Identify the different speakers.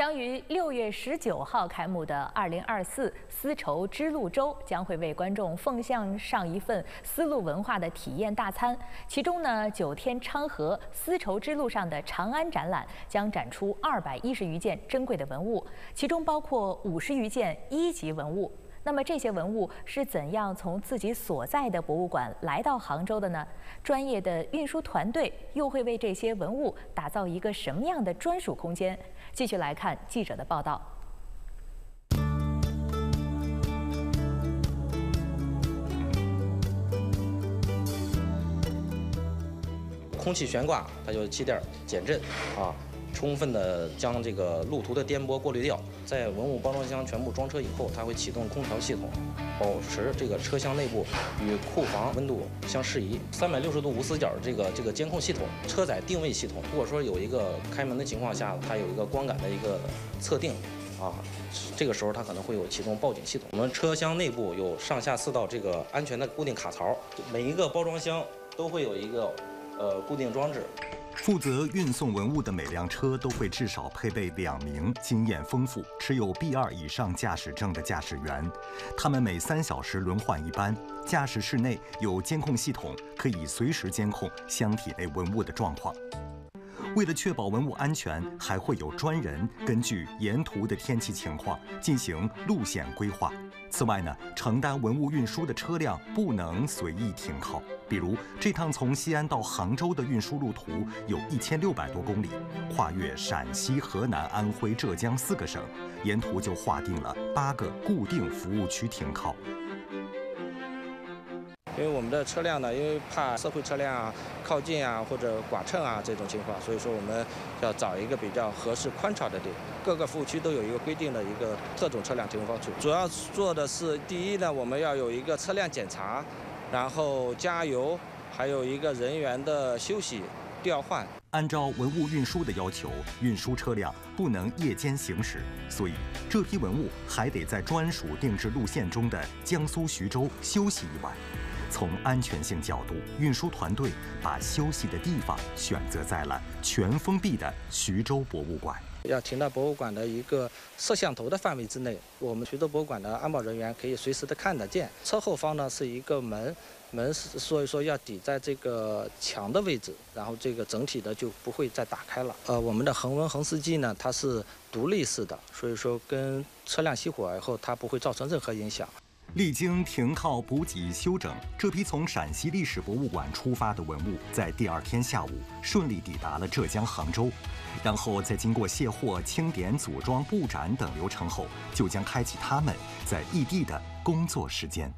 Speaker 1: 将于六月十九号开幕的二零二四丝绸之路周将会为观众奉献上一份丝路文化的体验大餐。其中呢，九天昌河丝绸之路上的长安展览将展出二百一十余件珍贵的文物，其中包括五十余件一级文物。那么这些文物是怎样从自己所在的博物馆来到杭州的呢？专业的运输团队又会为这些文物打造一个什么样的专属空间？继续来看记者的报道。
Speaker 2: 空气悬挂，它就是气垫减震啊。充分的将这个路途的颠簸过滤掉，在文物包装箱全部装车以后，它会启动空调系统，保持这个车厢内部与库房温度相适宜。三百六十度无死角这个这个监控系统，车载定位系统，如果说有一个开门的情况下，它有一个光感的一个测定，啊，这个时候它可能会有启动报警系统。我们车厢内部有上下四道这个安全的固定卡槽，每一个包装箱都会有一个呃固定装置。
Speaker 3: 负责运送文物的每辆车都会至少配备两名经验丰富、持有 B 二以上驾驶证的驾驶员，他们每三小时轮换一班。驾驶室内有监控系统，可以随时监控箱体内文物的状况。为了确保文物安全，还会有专人根据沿途的天气情况进行路线规划。此外呢，承担文物运输的车辆不能随意停靠。比如，这趟从西安到杭州的运输路途有一千六百多公里，跨越陕西、河南、安徽、浙江四个省，沿途就划定了八个固定服务区停靠。
Speaker 2: 因为我们的车辆呢，因为怕社会车辆啊靠近啊或者剐蹭啊这种情况，所以说我们要找一个比较合适宽敞的地方。各个服务区都有一个规定的一个特种车辆停放处。主要做的是第一呢，我们要有一个车辆检查，然后加油，还有一个人员的休息调换。
Speaker 3: 按照文物运输的要求，运输车辆不能夜间行驶，所以这批文物还得在专属定制路线中的江苏徐州休息一晚。从安全性角度，运输团队把休息的地方选择在了全封闭的徐州博物馆。
Speaker 2: 要停到博物馆的一个摄像头的范围之内，我们徐州博物馆的安保人员可以随时的看得见。车后方呢是一个门，门是所以说要抵在这个墙的位置，然后这个整体的就不会再打开了。呃，我们的恒温恒湿机呢，它是独立式的，所以说跟车辆熄火以后，它不会造成任何影响。
Speaker 3: 历经停靠、补给、休整，这批从陕西历史博物馆出发的文物，在第二天下午顺利抵达了浙江杭州，然后在经过卸货、清点、组装、布展等流程后，就将开启他们在异地的工作时间。